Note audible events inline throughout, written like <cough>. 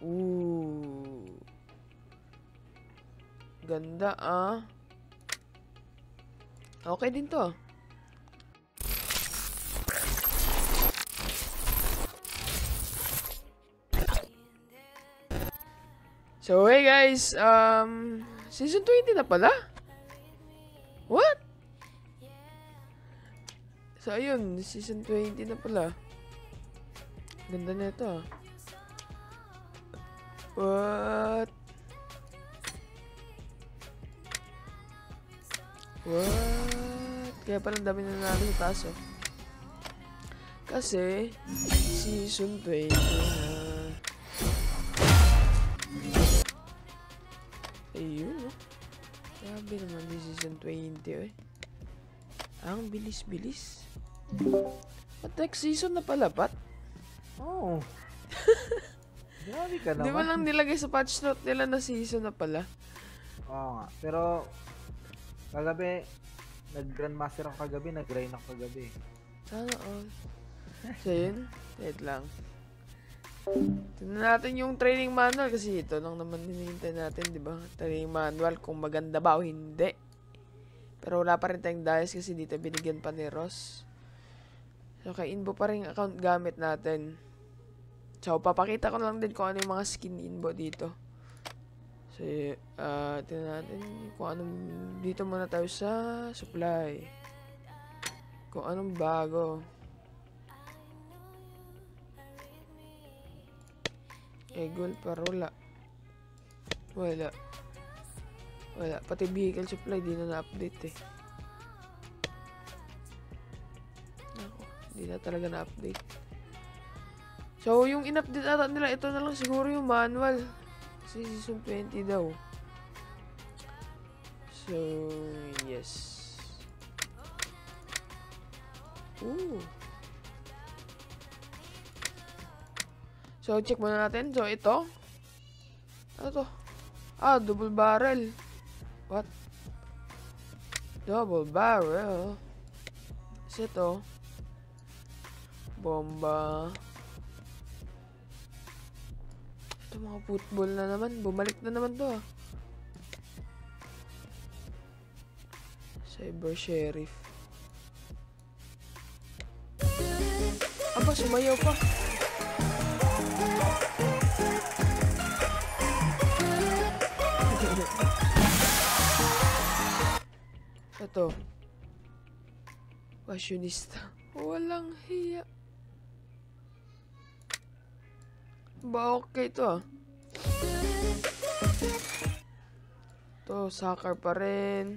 Ooh. Ganda ah. Okay din to. So, hey guys, um, season 20 na pala? What? So, ayun, season 20 na pala. Ganda na ito ah. What? What? Kaya pala ang dami na nanalo sa taas oh. Kasi, season 20 na. Ayun oh. Grabe naman yung season 20 eh. Ang bilis-bilis. At next season na pala, Pat? Oo. Oh. <laughs> Grabe ka naman. Di ba lang nilagay sa patch note nila na season na pala? Oo nga. Pero, kagabi, nag-grandmaster ako kagabi, nag-grind ako kagabi. Sana all. So yun, wait lang. Tignan natin yung training manual kasi ito lang naman hinihintay natin, di ba? Training manual kung maganda ba o hindi. Pero wala pa rin tayong dice kasi dito binigyan pa ni Ross. So kay Inbo pa rin account gamit natin. So papakita ko lang din kung ano yung mga skin Inbo dito. So, uh, tingnan natin kung anong dito muna tayo sa supply. Kung anong bago. Egol parola. Wala. Wala. Pati vehicle supply, di na na-update eh. Ako, di na talaga na-update. So, yung in-update ata nila, ito na lang siguro yung manual. Kasi season 20 daw. So, yes. Ooh. So, check muna natin. So, ito. Ano to? Ah, double barrel. What? Double barrel. Is ito? Bomba. Ito mga football na naman. Bumalik na naman to ah. Cyber Sheriff. Aba, sumayaw pa. <laughs> Ito. Fashionista. Walang hiya. Ba okay to ah. To, soccer pa rin.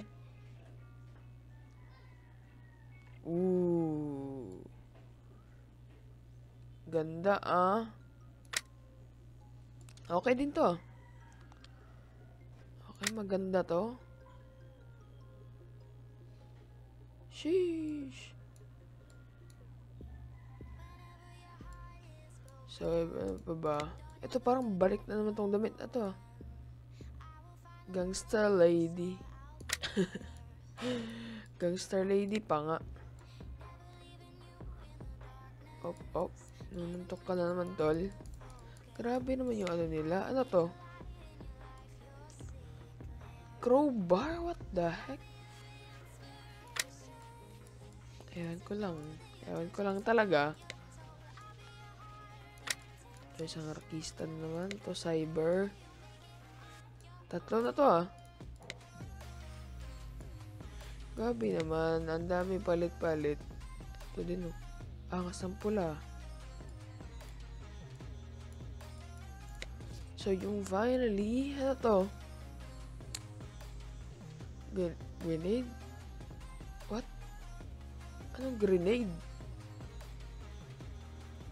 Ooh. Ganda ah. Okay din to. Okay, maganda to. Sheesh. So, ano pa ba? Ito parang balik na naman tong damit na to. ah. Gangsta lady. <laughs> Gangster lady pa nga. Op, op. Nununtok ka na naman, tol. Grabe naman yung ano nila. Ano to? Crowbar? What the heck? Ewan ko lang. Ewan ko lang talaga. Ito isang artista na naman. To cyber. Tatlo na to ah. Gabi naman. Ang dami palit-palit. Ito din oh. Angas ng pula. So, yung finally, ano to? Gren- Grenade? What? Anong grenade?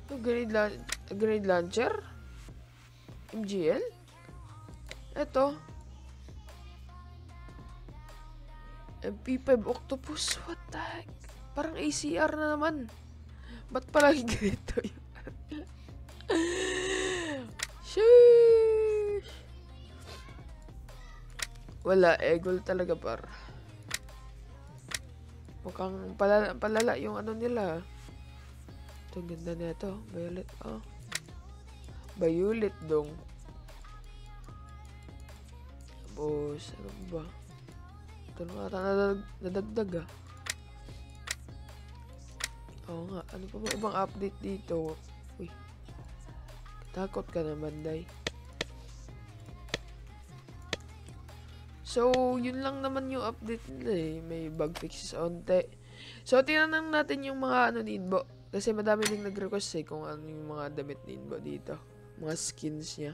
Ano grenade, lan- grenade launcher? MGL? Eto. MP5 Octopus? What the heck? Parang ACR na naman. Ba't palagi <laughs> ganito nila? Sheesh! Wala, egol talaga par. Mukhang palala, palala yung ano nila. Ito, ganda na ito. Violet, oh. Violet dong. Tapos, ano ba? Ito na ata nadag- nadagdag ah. Oo nga, ano pa ba ibang update dito? Uy. Takot ka naman, Day. So, yun lang naman yung update nila eh. May bug fixes onte. So, tingnan natin yung mga ano ni. Kasi madami ding nag-request eh kung ano yung mga damit ni dito. Mga skins niya.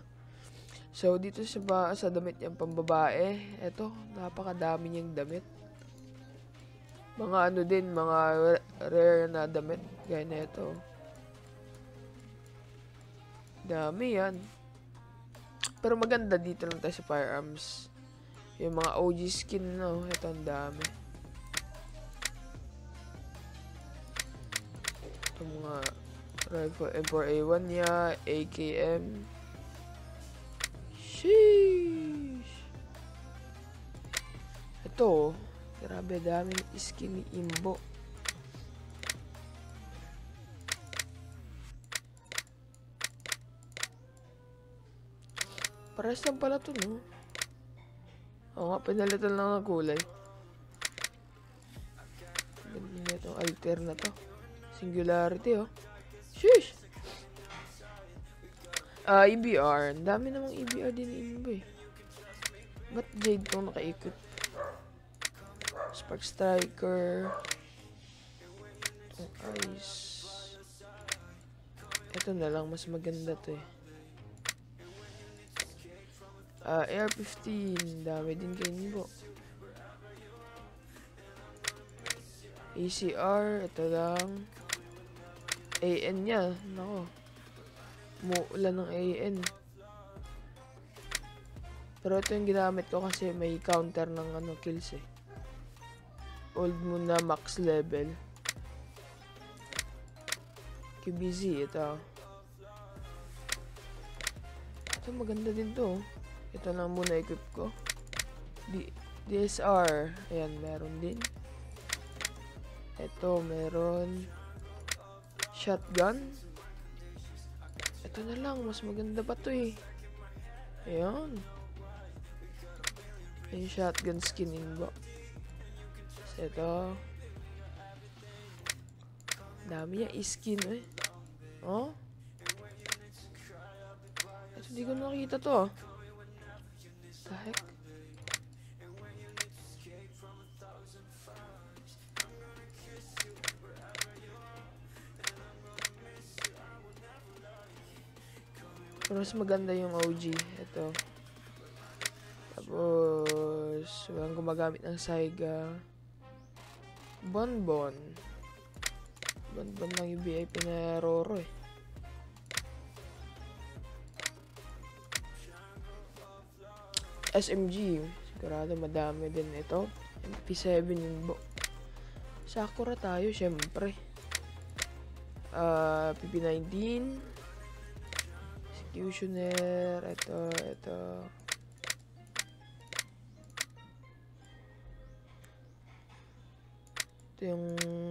So, dito sa, ba, sa damit niyang pambabae, eto, napakadami niyang damit. Mga ano din, mga ra- rare na damit. Gaya na ito. Dami yan. Pero maganda dito lang tayo sa firearms. Yung mga OG skin, no? Ito ang dami. Ito mga rifle M4A1 niya, AKM. Sheesh! Ito, grabe daming skin ni Imbo. Pares lang pala to, no? Oo nga, pinalitan lang ng kulay. Ganda niya itong alter na to. Singularity, oh. Sheesh! Ah, EBR. Ang dami namang EBR din Imbo, eh. Ba't Jade tong nakaikot? Spark Striker. Itong Ice. Ito na lang, mas maganda to, eh. Ah, AR-15. Dami din kay Nibo. ACR. Ito lang. AN niya. Nako. Muulan ng AN. Pero ito yung ginamit ko kasi may counter ng ano kills eh. Old mo na max level. QBZ. Ito. Ito maganda din to. Ito lang muna equip ko. D DSR. Ayan, meron din. Ito, meron. Shotgun. Ito na lang. Mas maganda pa to eh. Ayan. Yung shotgun skin inbo. Tapos ito. Dami niya skin eh. Oh. Ito, di ko nakita to ah. the heck? Mas maganda yung OG. Ito. Tapos, walang gumagamit ng Saiga. Bonbon. Bonbon lang yung VIP na Roro eh. SMG. Sigurado madami din ito. MP7 yung bo. Sakura tayo, syempre. Ah, PP19. Executioner. Ito, ito. Ito yung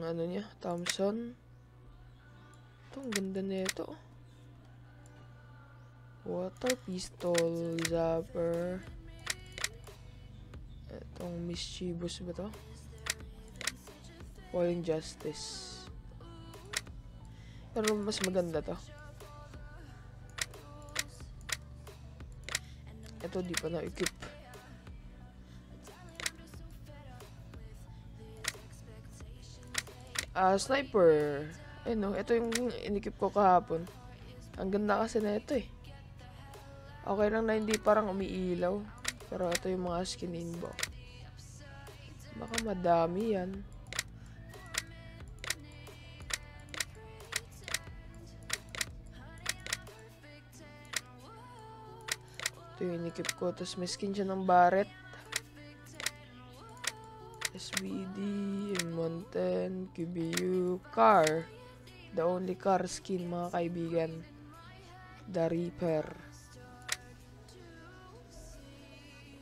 ano niya, Thompson. Ito, ang ganda na ito. Water pistol, zapper. Itong mischievous ba to? Falling Justice. Pero mas maganda to. Ito di pa na-equip. Ah, sniper. Ayun no, ito yung inikip ko kahapon. Ang ganda kasi na ito eh. Okay lang na hindi parang umiilaw. Pero ito yung mga skin inbo. Baka madami yan. Ito yung inikip ko. Tapos may skin siya ng Barret. SBD, M110, QBU, car. The only car skin mga kaibigan. The Reaper.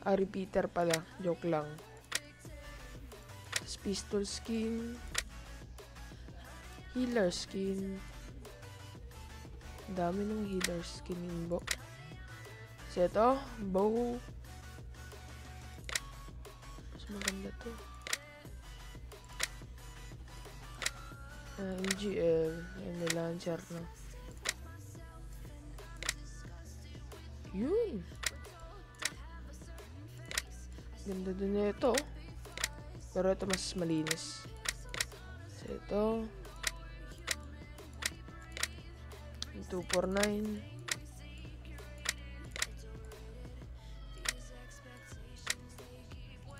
Ah, repeater pala. Joke lang. Tapos pistol skin. Healer skin. Dami ng healer skin. So ito, bow. maganda to. Ah, MGL. Yan, may launcher na. Yun. Ganda din na ito. oh. Pero ito mas malinis. So ito. Yung 249.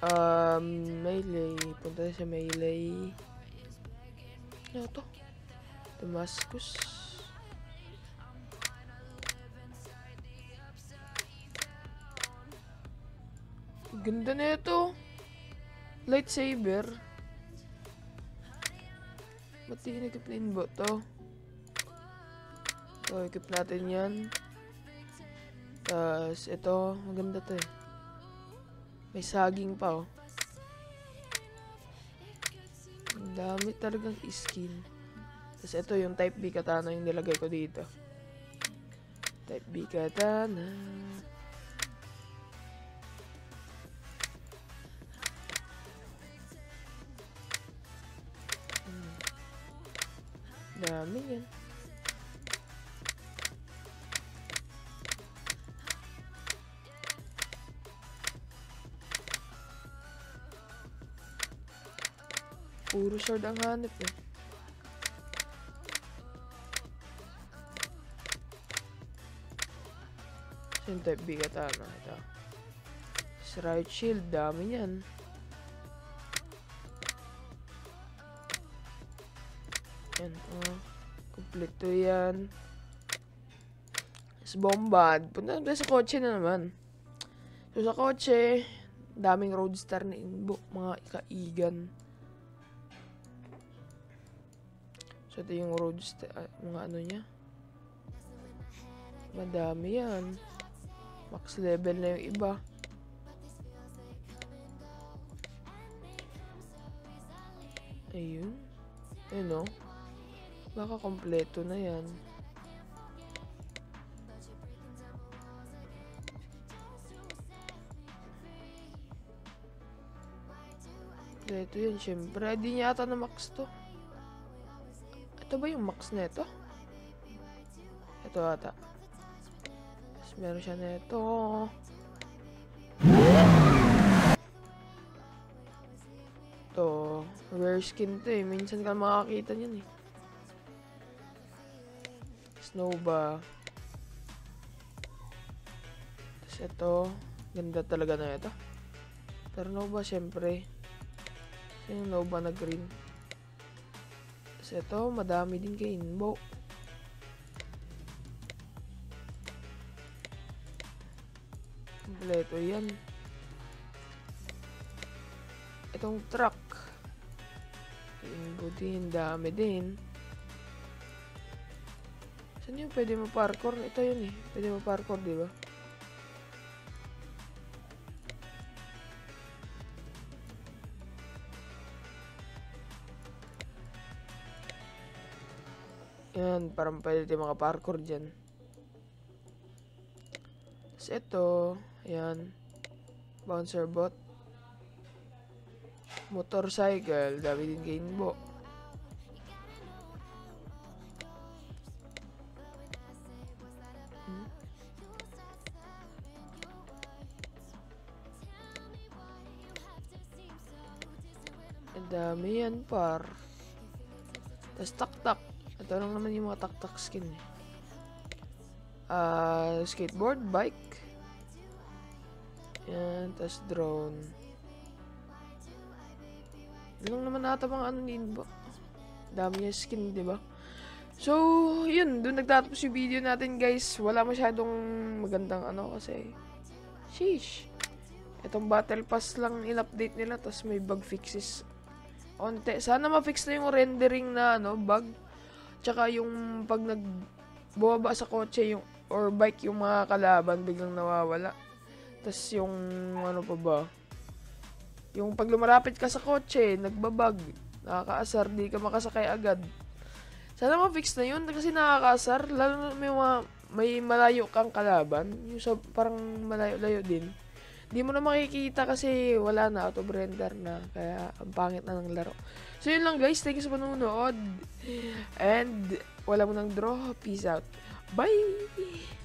Um, Melee. Punta tayo sa Melee. Ano to? Damascus. Ganda na ito. Lightsaber. Ba't di kinikip na inbot to? So, ikip natin yan. Tapos, ito. Maganda to eh. May saging pa oh. Ang dami talagang skin. Tapos ito yung type B katana yung nilagay ko dito. Type B katana. Hmm. Dami yan. Puro sword ang hanap eh. Yung type B katana. Ito. Sa right shield, dami niyan. Yan, oh. Kompleto yan. Sa bombad. Punta na sa kotse na naman. So sa kotse, daming roadster na inbook, mga kaigan. So ito yung roadster, ah, mga ano niya. Madami yan. Max level na yung iba. Ayun. Ayun o. Baka kompleto na yan. Kompleto yan, syempre. Di niya ata na max to. Ito ba yung max na ito? Ito ata. Tapos meron siya na ito. Ito. Rare skin to eh. Minsan ka makakita niyan eh. Snow ba? Tapos ito. Ganda talaga na ito. Pero Nova syempre. Yung Nova na green. Tapos ito, madami din kay Inbo. Kompleto yan. Itong truck. Inbo din, dami din. Saan yung pwede mo parkour? Ito yun eh. Pwede mo parkour, di ba? Yan, parang pwede tayo makaparkour dyan. Tapos ito, yan. Bouncer bot. Motorcycle, dami din gainbo. Hmm? Dami yan, par. Tapos tak-tak. Ito lang naman yung mga tak-tak skin eh. Ah, skateboard, bike. Yan, tas drone. Yun lang naman ata mga ano din ba? Dami niya skin, di ba? So, yun, doon nagtatapos yung video natin, guys. Wala masyadong magandang ano kasi. Sheesh. Itong battle pass lang in-update nila, tas may bug fixes. Onte. Sana ma-fix na yung rendering na ano, bug. Tsaka yung pag nag bumaba sa kotse yung or bike yung mga kalaban biglang nawawala. Tapos yung ano pa ba? Yung pag lumarapit ka sa kotse, nagbabag. Nakakaasar, di ka makasakay agad. Sana ma-fix na yun kasi nakakaasar. Lalo na may mga may malayo kang kalaban. Yung sa, parang malayo-layo din. Di mo na makikita kasi wala na, auto render na. Kaya ang pangit na ng laro. So yun lang guys, thank you sa panonood. And wala mo nang draw. Peace out. Bye!